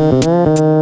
Música